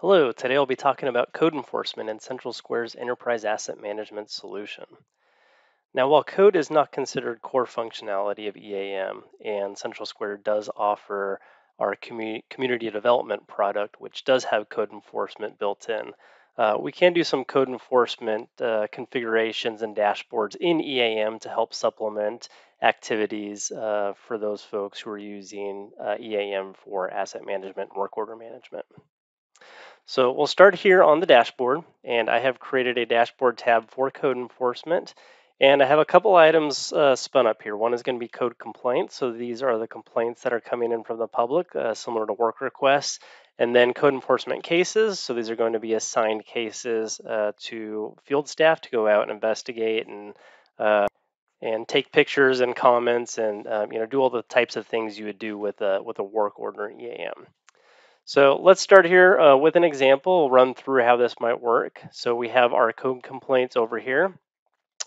Hello, today I'll be talking about code enforcement in Central Square's enterprise asset management solution. Now, while code is not considered core functionality of EAM, and Central Square does offer our commu community development product, which does have code enforcement built in, uh, we can do some code enforcement uh, configurations and dashboards in EAM to help supplement activities uh, for those folks who are using uh, EAM for asset management and work order management. So we'll start here on the dashboard, and I have created a dashboard tab for code enforcement. And I have a couple items uh, spun up here. One is going to be code complaints. So these are the complaints that are coming in from the public, uh, similar to work requests. And then code enforcement cases. So these are going to be assigned cases uh, to field staff to go out and investigate and uh, and take pictures and comments and um, you know do all the types of things you would do with a with a work order EAM. So let's start here uh, with an example. We'll run through how this might work. So we have our code complaints over here.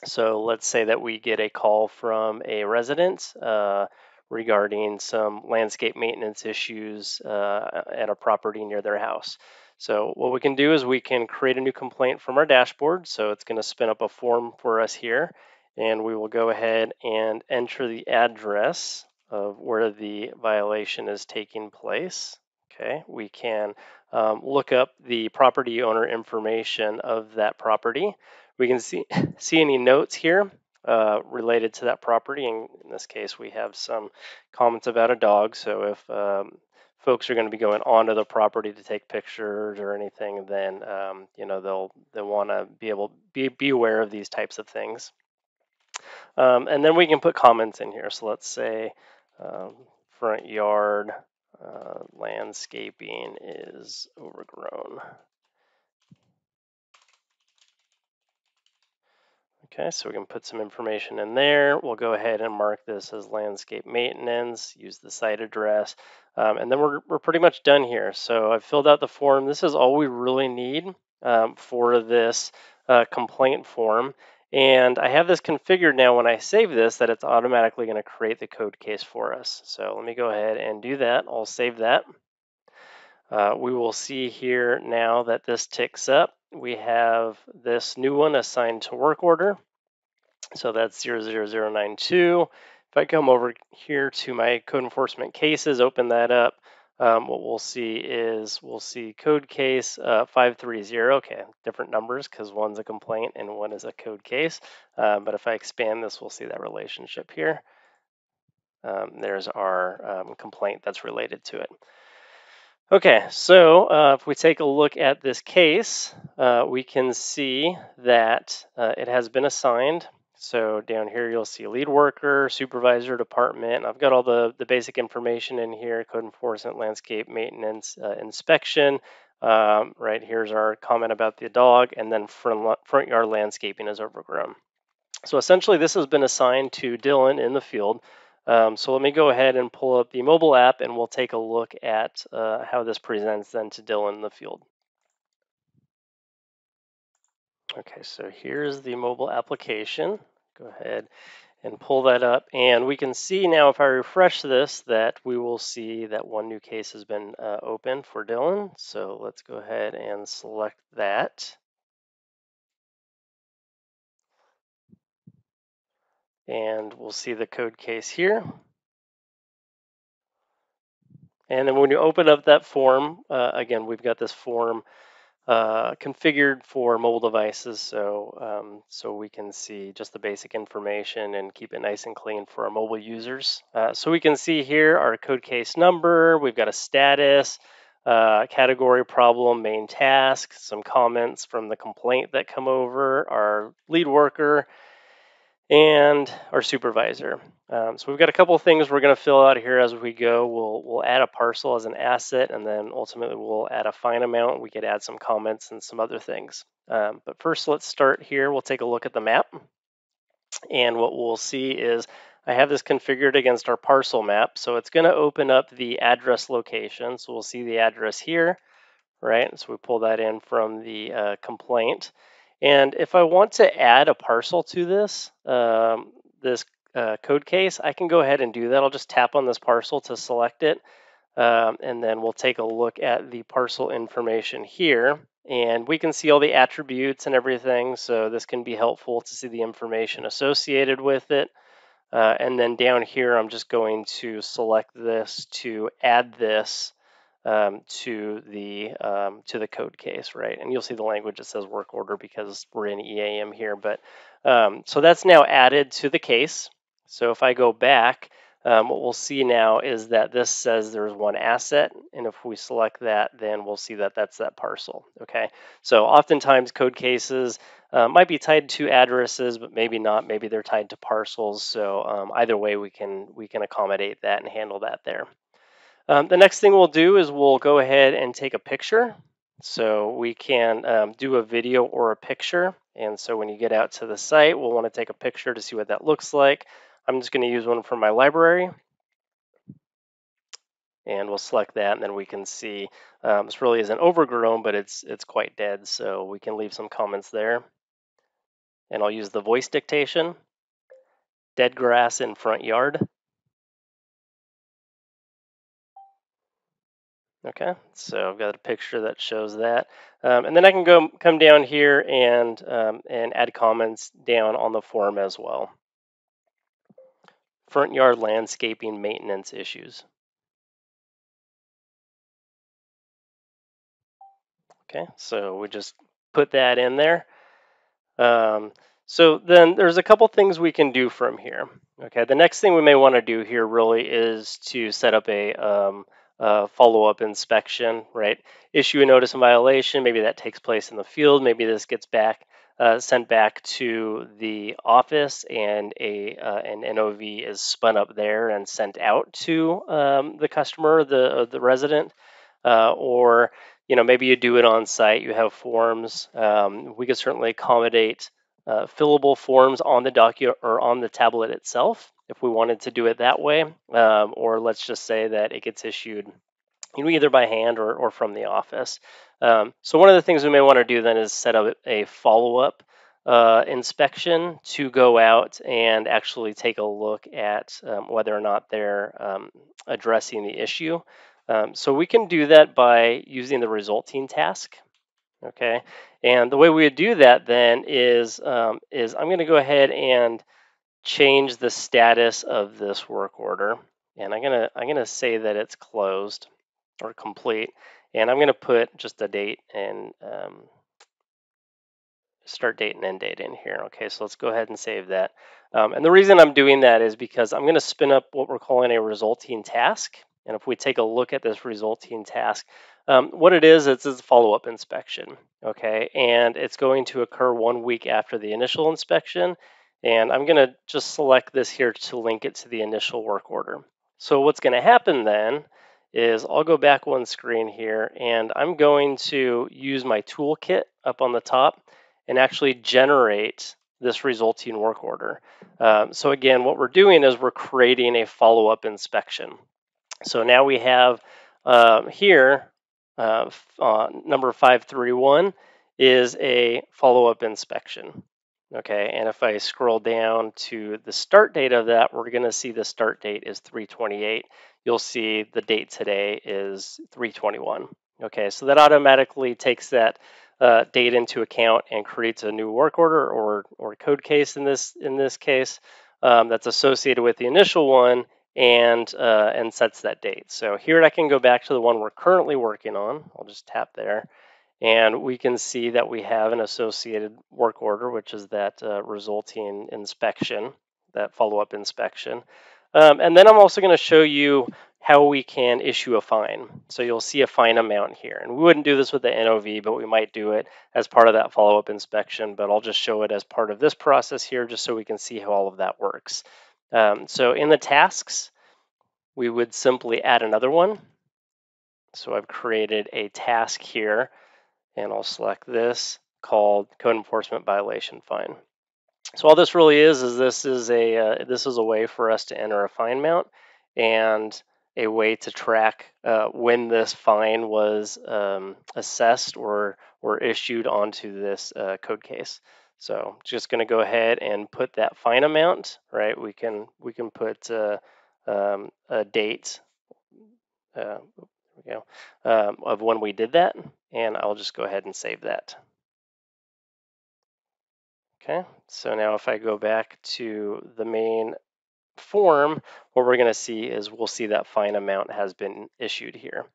So let's say that we get a call from a resident uh, regarding some landscape maintenance issues uh, at a property near their house. So what we can do is we can create a new complaint from our dashboard. So it's going to spin up a form for us here. And we will go ahead and enter the address of where the violation is taking place. Okay, we can um, look up the property owner information of that property. We can see, see any notes here uh, related to that property. And in this case, we have some comments about a dog. So if um, folks are going to be going onto the property to take pictures or anything, then um, you know they'll they want to be able be be aware of these types of things. Um, and then we can put comments in here. So let's say um, front yard uh, landscaping is overgrown. Okay, so we can put some information in there. We'll go ahead and mark this as landscape maintenance, use the site address, um, and then we're, we're pretty much done here. So I've filled out the form. This is all we really need um, for this uh, complaint form. And I have this configured now when I save this that it's automatically going to create the code case for us. So let me go ahead and do that. I'll save that. Uh, we will see here now that this ticks up. We have this new one assigned to work order. So that's 00092. If I come over here to my code enforcement cases, open that up, um, what we'll see is we'll see code case uh, 530. Okay, different numbers because one's a complaint and one is a code case. Uh, but if I expand this, we'll see that relationship here. Um, there's our um, complaint that's related to it. Okay, so uh, if we take a look at this case, uh, we can see that uh, it has been assigned so down here, you'll see lead worker, supervisor, department. I've got all the, the basic information in here, code enforcement, landscape maintenance, uh, inspection. Um, right here's our comment about the dog, and then front, front yard landscaping is overgrown. So essentially, this has been assigned to Dylan in the field. Um, so let me go ahead and pull up the mobile app, and we'll take a look at uh, how this presents then to Dylan in the field. Okay, so here's the mobile application. Go ahead and pull that up. And we can see now if I refresh this that we will see that one new case has been uh, open for Dylan. So let's go ahead and select that. And we'll see the code case here. And then when you open up that form, uh, again, we've got this form uh, configured for mobile devices so um, so we can see just the basic information and keep it nice and clean for our mobile users. Uh, so we can see here our code case number, we've got a status, uh, category problem, main task, some comments from the complaint that come over, our lead worker, and our supervisor. Um, so we've got a couple of things we're going to fill out here as we go. We'll, we'll add a parcel as an asset, and then ultimately we'll add a fine amount. We could add some comments and some other things. Um, but first, let's start here. We'll take a look at the map. And what we'll see is I have this configured against our parcel map. So it's going to open up the address location. So we'll see the address here, right? So we pull that in from the uh, complaint. And if I want to add a parcel to this, um, this uh, code case, I can go ahead and do that. I'll just tap on this parcel to select it. Um, and then we'll take a look at the parcel information here and we can see all the attributes and everything. So this can be helpful to see the information associated with it. Uh, and then down here, I'm just going to select this to add this um, to the um, to the code case, right? And you'll see the language that says work order because we're in EAM here. But um, so that's now added to the case. So if I go back, um, what we'll see now is that this says there's one asset, and if we select that, then we'll see that that's that parcel. Okay, so oftentimes code cases uh, might be tied to addresses, but maybe not. Maybe they're tied to parcels. So um, either way, we can we can accommodate that and handle that there. Um, the next thing we'll do is we'll go ahead and take a picture. So we can um, do a video or a picture. And so when you get out to the site, we'll want to take a picture to see what that looks like. I'm just going to use one from my library. And we'll select that, and then we can see um, this really isn't overgrown, but it's it's quite dead. So we can leave some comments there. And I'll use the voice dictation. Dead grass in front yard. Okay, so I've got a picture that shows that. Um, and then I can go come down here and, um, and add comments down on the form as well. Front yard landscaping maintenance issues. Okay, so we just put that in there. Um, so then there's a couple things we can do from here. Okay, the next thing we may want to do here really is to set up a um, uh, follow-up inspection, right? Issue a notice of violation. Maybe that takes place in the field. Maybe this gets back uh, sent back to the office, and a uh, an NOV is spun up there and sent out to um, the customer, the uh, the resident, uh, or you know maybe you do it on site. You have forms. Um, we could certainly accommodate uh, fillable forms on the document or on the tablet itself if we wanted to do it that way, um, or let's just say that it gets issued you know, either by hand or, or from the office. Um, so one of the things we may want to do then is set up a follow-up uh, inspection to go out and actually take a look at um, whether or not they're um, addressing the issue. Um, so we can do that by using the resulting task. Okay, and the way we would do that then is um, is I'm going to go ahead and change the status of this work order. And I'm gonna I'm gonna say that it's closed or complete. And I'm gonna put just a date and um, start date and end date in here. Okay, so let's go ahead and save that. Um, and the reason I'm doing that is because I'm gonna spin up what we're calling a resulting task. And if we take a look at this resulting task, um, what it is, it's a follow-up inspection, okay? And it's going to occur one week after the initial inspection, and I'm going to just select this here to link it to the initial work order. So what's going to happen then is I'll go back one screen here and I'm going to use my toolkit up on the top and actually generate this resulting work order. Um, so again, what we're doing is we're creating a follow-up inspection. So now we have uh, here, uh, uh, number 531 is a follow-up inspection. Okay, and if I scroll down to the start date of that, we're going to see the start date is 328. You'll see the date today is 321. Okay, so that automatically takes that uh, date into account and creates a new work order or or code case in this in this case um, that's associated with the initial one and uh, and sets that date. So here I can go back to the one we're currently working on. I'll just tap there and we can see that we have an associated work order, which is that uh, resulting inspection, that follow-up inspection. Um, and then I'm also going to show you how we can issue a fine. So you'll see a fine amount here. And we wouldn't do this with the NOV, but we might do it as part of that follow-up inspection. But I'll just show it as part of this process here just so we can see how all of that works. Um, so in the tasks, we would simply add another one. So I've created a task here and I'll select this called code enforcement violation fine. So all this really is is this is a uh, this is a way for us to enter a fine amount and a way to track uh, when this fine was um, assessed or or issued onto this uh, code case. So just going to go ahead and put that fine amount. Right, we can we can put uh, um, a date uh, we go, um, of when we did that, and I'll just go ahead and save that. Okay, so now if I go back to the main form, what we're going to see is we'll see that fine amount has been issued here.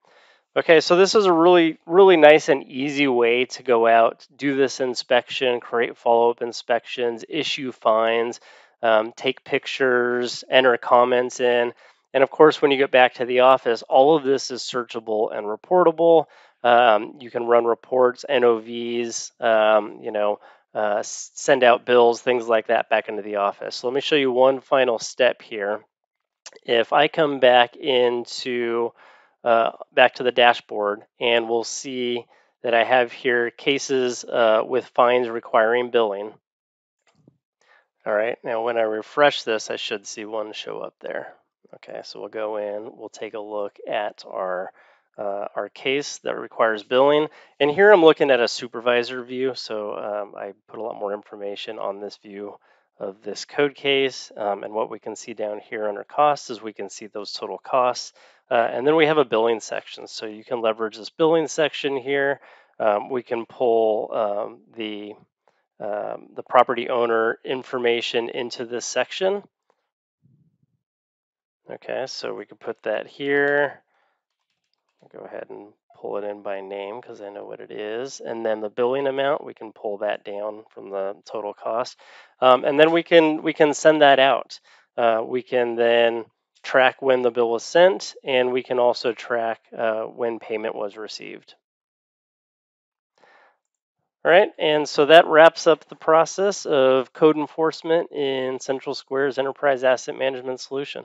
Okay, so this is a really, really nice and easy way to go out, do this inspection, create follow-up inspections, issue fines, um, take pictures, enter comments in. And of course, when you get back to the office, all of this is searchable and reportable. Um, you can run reports, NOVs, um, you know, uh, send out bills, things like that back into the office. So let me show you one final step here. If I come back into uh, back to the dashboard and we'll see that I have here cases uh, with fines requiring billing. All right, now when I refresh this, I should see one show up there. Okay, so we'll go in, we'll take a look at our uh, our case that requires billing. And here I'm looking at a supervisor view, so um, I put a lot more information on this view of this code case. Um, and what we can see down here under costs is we can see those total costs. Uh, and then we have a billing section, so you can leverage this billing section here. Um, we can pull um, the um, the property owner information into this section. Okay, so we could put that here. Go ahead and pull it in by name because I know what it is. And then the billing amount, we can pull that down from the total cost. Um, and then we can we can send that out. Uh, we can then track when the bill was sent, and we can also track uh, when payment was received. All right, and so that wraps up the process of code enforcement in Central Square's Enterprise Asset Management Solution.